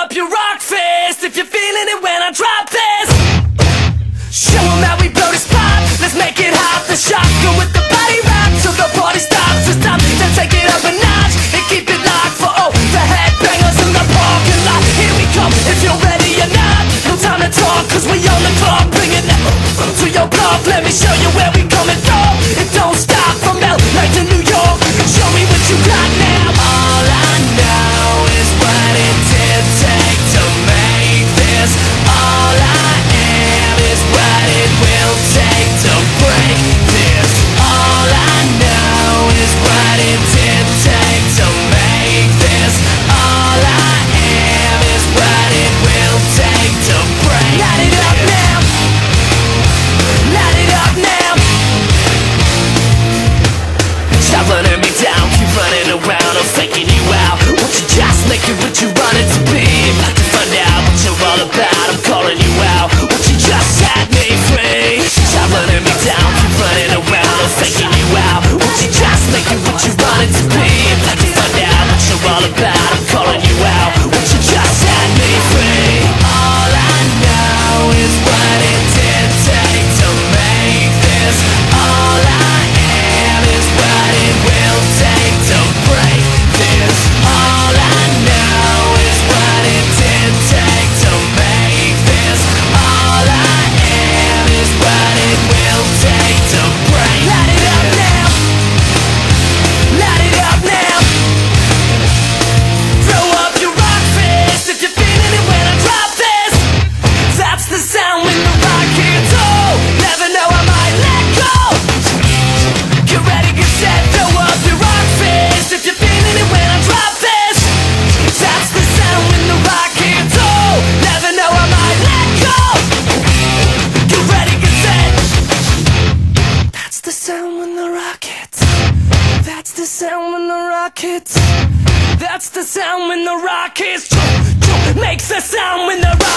up your rock fist if you're feeling it when I drop this. Show them how we blow this pop. Let's make it hot. The shotgun with the body rock till the party stops. It's time to take it up a notch. the sound when the rockets. That's the sound when the rockets. Makes the sound when the rockets.